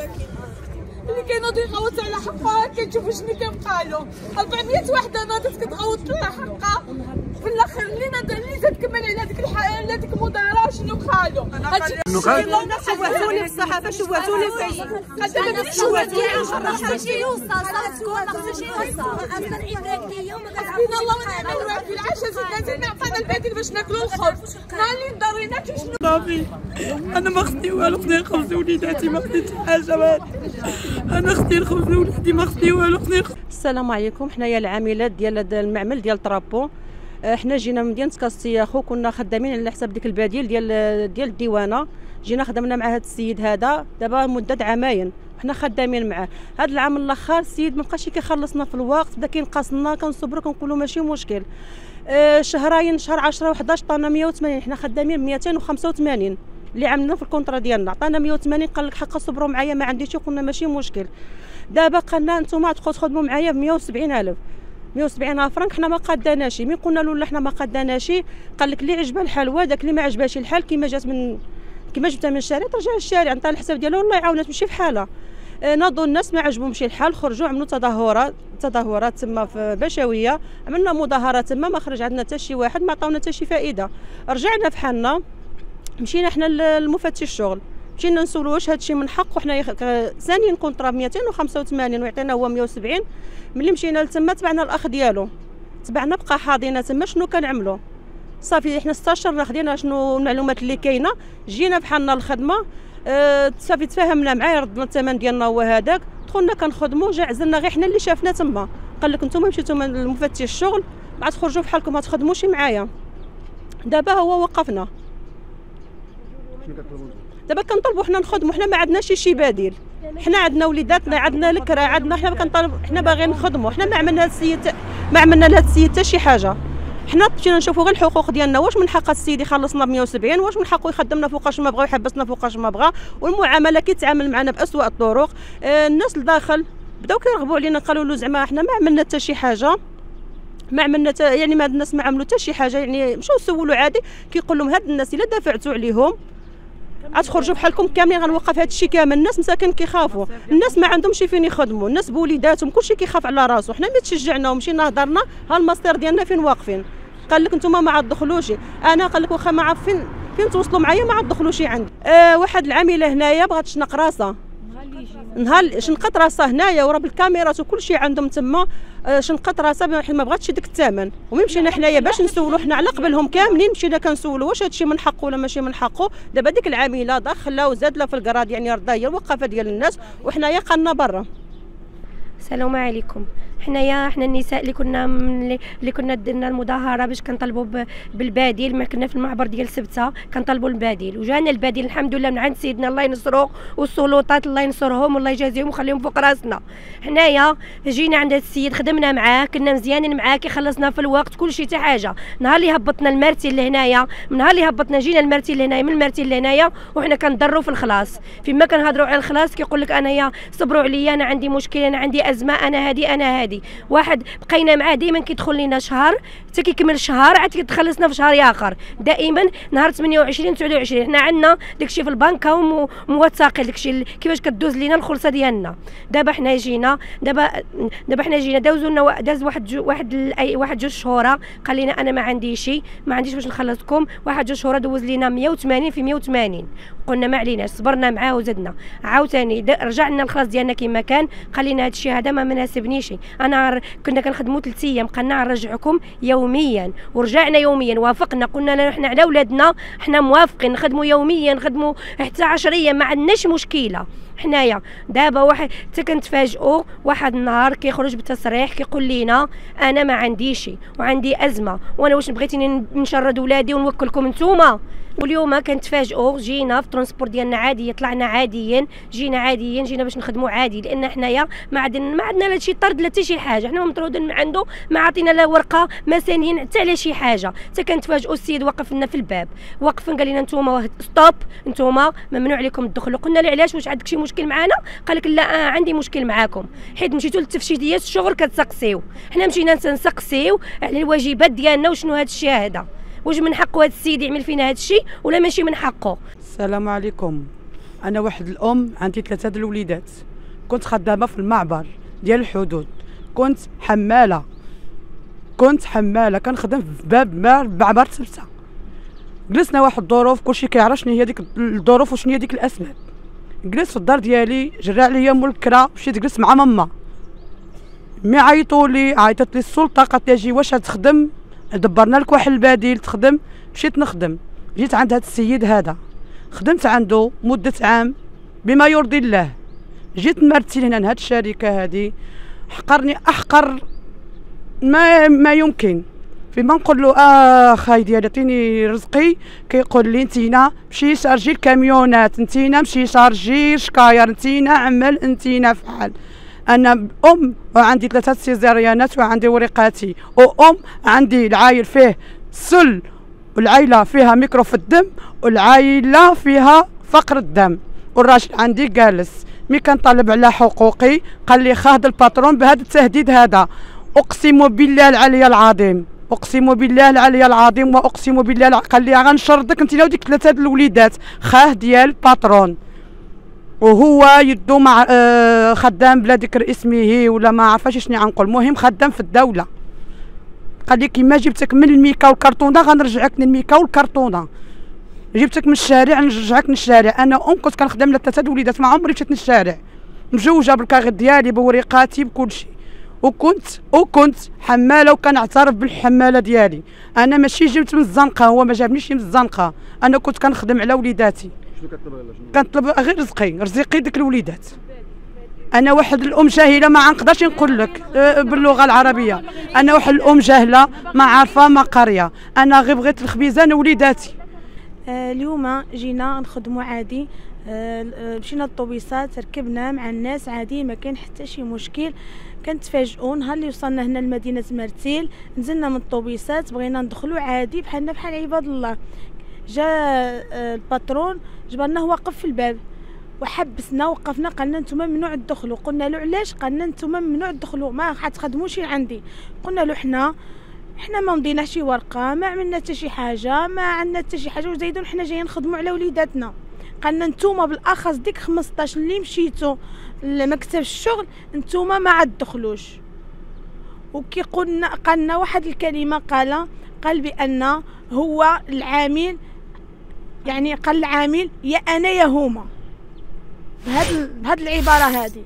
اللي كينوض يغوت على حقها كتشوفوا شنو كنبقالو 400 وحده ناضت كتغوت على حقها في الآخر اللي اللي تتكمل على هذيك الحياة على هذيك المداره شنو خالو هادشي شوهتوني الصحافه شوهتوني في قدام شوهتوني شي يوصل خصو شي يوصل أصلا حسبينا الله ونعم الوكيل العشاء زدنا عطانا البديل باش ناكلوا الخبز اللي ضرينا شنو أنا ما خدي والو خدي خبز وليداتي ما خديت حاجة أنا خدي الخبز وليدي ما خدي والو خدي السلام عليكم. حنايا العاملات ديال المعمل ديال طرابو. آه، حنا جينا من مدينه كاستياخو كنا خدامين على حساب ديك البديل ديال ديال الديوانة. جينا خدمنا مع هذا السيد هذا دابا مدة عامين. حنا خدامين معاه. هذا العام الأخر السيد ما بقاش كيخلصنا في الوقت بدا كينقصنا كنصبروا كنقولوا ماشي مشكل. آه، شهرين شهر 10 و11 طانا 180 حنا خدامين 285 اللي عملنا في الكونترا ديالنا. عطانا 180 قال لك حقا صبروا معايا ما عنديش قلنا ماشي مشكل. دابا قالنا أنتم تخدموا معايا ب 170 ألف. 170 ألف فرنك حنا ما قداناش مين قلنا له لا حنا ما قداناش قال لك اللي عجبها الحال هو داك اللي ما عجبهاش الحال كيما جات من كيما جبتها من الشارع ترجع للشارع نعطيها الحساب ديالها والله يعاونها تمشي في حالها آه، ناضوا الناس ما عجبهمش الحال خرجوا عملوا تظاهرات تظاهرات تما في بشوية. عملنا مظاهرة تما ما خرج عندنا حتى شي واحد ما عطاونا حتى شي فائدة. رجعنا في حالنا. مشينا حنا للمفتش الشغل. مشينا نسولو واش هادشي من حق وحنا يخ... ثانيا كونطرا ب 285 ويعطينا هو 170 ملي مشينا لتما تبعنا الأخ ديالو. تبعنا بقى حاضينا تما شنو كنعملو؟ صافي حنا 16 خدينا شنو المعلومات اللي كاينة؟ جينا بحالنا الخدمة. أه صافي تفاهمنا معاه ردنا الثمن ديالنا هو هذاك. دخلنا كنخدموا جا عزلنا غير حنا اللي شافنا تما. قال لك نتوما مشيتو من المفتش الشغل بعد تخرجوا بحالكم ما تخدموش معايا. دابا هو وقفنا. دابا كنطلبوا حنا نخدموا حنا ما عندناش شي بديل. حنا عندنا وليداتنا عندنا الكرا عندنا حنا كنطلب حنا باغيين نخدموا حنا ما عملنا السيد ما عملنا لهاد السيد حتى شي حاجة. حنا مشينا نشوفوا غير الحقوق ديالنا واش من حق السيد يخلصنا ب 170 واش من حقه يخدمنا فوقاش ما بغا ويحبسنا فوقاش ما بغا؟ والمعاملة كيتعامل معنا بأسوأ الطرق. آه الناس الداخل بداو كيرغبوا علينا قالوا له زعما حنا ما عملنا حتى شي حاجة. ما عملنا يعني ما الناس ما عملوا حتى شي حاجة يعني مشاو سولوا عادي كيقول لهم هاد الناس إلا دافعتوا عليهم غتخرجوا بحالكم كاملين غنوقف هذا الشيء كامل. الناس مساكن كيخافوا. الناس ما عندهمش فين يخدموا. الناس بوليداتهم كلشي كيخاف على راسو. حنا ملي تشجعنا ومشينا هضرنا ها المصير ديالنا فين واقفين؟ قال لك نتوما ما عاد تدخلوش أنا قال لك واخا ما عارف فين فين توصلوا معايا ما عاد تدخلوش عندي. آه واحد العاملة هنايا بغات تشنق راسها. نهار شنقت راسها هنايا ورا بالكاميرات وكل شيء عندهم تما آه، شنقت راسها ما بغاتش ديك الثمن. ومن مشينا حنايا باش نسولوا حنا على قبلهم كاملين مشينا كنسولوا واش هادشي من حقه ولا ماشي من حقه. دابا ديك العاملة دخلها وزاد لها في الكراد يعني رضا هي الوقفه ديال الناس وحنايا قالنا برا. السلام عليكم. حنايا حنا النساء اللي كنا اللي كنا درنا المظاهرة باش كنطلبوا بالبديل ما كنا في المعبر ديال سبتة كنطلبوا البديل. وجانا البديل الحمد لله من عند سيدنا الله ينصرو والسلطات الله ينصرهم والله يجازيهم ويخليهم فوق راسنا. حنايا جينا عند السيد خدمنا معاه كنا مزيانين معاه كيخلصنا في الوقت كل شيء حتى حاجة. نهار اللي هبطنا المرتين لهنايا من نهار اللي هبطنا جينا المرتين لهنايا من المرتين لهنايا وحنا كنضروا في الخلاص. فيما كنهضروا على الخلاص كيقول لك أنايا صبروا عليا أنا عندي مشكل أنا عندي أزمة أنا هادي أنا هادي. واحد بقينا معاه دائما كيدخل لنا شهر. حتى كيكمل شهر عاد كيدخلنا في شهر آخر. دائما نهار 28 29 حنا عندنا داكشي في البنكه وموثقين داكشي كيفاش كدوز لينا الخلصة ديالنا. دابا حنا جينا دابا دابا حنا جينا دازوا لنا داز واحد جو واحد اي واحد جوج شهور قال لنا أنا ما عنديش ما عنديش باش نخلصكم. واحد جوج شهور دوز لينا 180 في 180 قلنا ما عليناش صبرنا معاه وزدنا. عاوتاني رجعنا الخلاص ديالنا كما كان. قال لنا هادشي هذا ما مناسبنيش. أنا كنا كنخدموا ثلاث أيام قلنا نرجعكم يوميا. ورجعنا يوميا وافقنا. قلنا لنا حنا على ولادنا حنا موافقين. نخدموا يوميا نخدموا حتى 10 أيام ما عندناش مشكلة. حنايا دابا واحد حتى كنتفاجئوا واحد النهار كيخرج بتصريح كيقول لينا أنا ما عنديش وعندي أزمة وأنا واش بغيتيني نشرد ولادي ونوكلكم نتوما؟ واليوم كنتفاجئوا. جينا في الترونسبور ديالنا عادي طلعنا عاديين جينا عاديين جينا باش نخدموا عادي لأن حنايا ما عندنا ما عندنا لا شي طرد لا حتى شي حاجة. حنا مطرودين من عنده ما عطينا لا ورقة ما ثانيين حتى على شي حاجة. حتى كنتفاجئوا السيد وقف لنا في الباب. وقف قال لنا نتوما ستوب نتوما ممنوع عليكم الدخول قلنا له علاش؟ واش عندك شي مشكل معنا قال لك لا آه عندي مشكل معاكم. حيت مشيتوا للتفتيشيات الشغل كتسقسيو. حنا مشينا نسقسيو على الواجبات ديالنا وشنو هذا الشيء هذا. واش من حقه هذا السيد يعمل فينا هذا الشيء ولا ماشي من حقه؟ السلام عليكم. أنا واحد الأم عندي ثلاثة د الوليدات. كنت خدامة في المعبر ديال الحدود. كنت حمالة. كنت حمالة. كنخدم في باب مار بعبر سلسه جلسنا واحد الظروف كلشي كيعرف شنو هي ديك الظروف وشنو هي ديك الأسباب. جلست في الدار ديالي جرى عليا ملكرة مشيت جلست مع ماما. مي عيطوا لي عيطت لي السلطة قالت لي أجي واش تخدم دبرنا لك واحد البديل تخدم مشيت نخدم. جيت عند هذا السيد هذا. خدمت عنده مدة عام بما يرضي الله. جيت مرتي هنا لهاد الشركة هذه حقرني أحقر ما ما يمكن. فيما نقول له آه خاي ديالي عطيني رزقي. كيقول لي انتينا مشي شارجي الكاميونات. انتينا مشي شارجي شكاير انتينا عمل. انتينا فعل. أنا أم وعندي ثلاثة سيزاريانات وعندي ورقاتي وأم عندي العايل فيه سل والعائله فيها ميكروب في الدم والعائله فيها فقر الدم والراجل عندي جالس ملي كنطالب على حقوقي قال لي خاه د ال patron بهذا التهديد هذا أقسم بالله العلي العظيم أقسم بالله العلي العظيم وأقسم بالله. قال لي غنشردك أنت وديك ثلاثة الوليدات خاه ديال ال patron وهو يدو مع آه خدام بلا ذكر اسمه ولا ما عرفاش شنو غنقول. المهم خدام في الدولة. قال لي كيما جبتك من الميكا والكرتونة غنرجعك من الميكا والكرتونة. جبتك من الشارع نرجعك من الشارع أنا أم كنت كنخدم لثلاثه وليدات ما عمري مشيت للشارع. مجوجة بالكاغي ديالي بوريقاتي بكل شيء وكنت وكنت حمالة وكنعترف بالحمالة ديالي. أنا ماشي جبت من الزنقة هو ما جابنيش من الزنقة. أنا كنت كنخدم على وليداتي. شنو كطلب شنو؟ كنطلب غير رزقي رزقي ديك الوليدات. أنا واحد الأم جاهلة ما نقدرش نقول لك آه، باللغة العربية. أنا واحد الأم جاهلة ما عارفة ما قارية. أنا غير بغيت الخبيزة أنا وليداتي. آه، اليوم جينا نخدموا عادي. آه، مشينا الطوبيسات ركبنا مع الناس عادي ما كان حتى شي مشكل. كنتفاجئوا نهار اللي وصلنا هنا لمدينة مرتيل. نزلنا من الطوبيسات بغينا ندخلوا عادي بحالنا بحال عباد الله. جا آه، الباترون جبرناه واقف في الباب. وحبسنا وقفنا قالنا نتوما ممنوع تدخلوا. قلنا له علاش؟ قالنا نتوما ممنوع تدخلوا. ما حتخدموش عندي. قلنا له حنا حنا ما مضينا شي ورقة ما عملنا حتى شي حاجة ما عندنا حتى شي حاجة. وزايدون حنا جايين نخدموا على وليداتنا. قالنا نتوما بالأخص ديك 15 اللي مشيتو لمكتب الشغل نتوما ما عاد تدخلوش. وكي قلنا قالنا واحد الكلمة قال قال بأن هو العامل يعني قال العامل يا أنا يا هما. بهاد ال- بهاد العبارة هذه.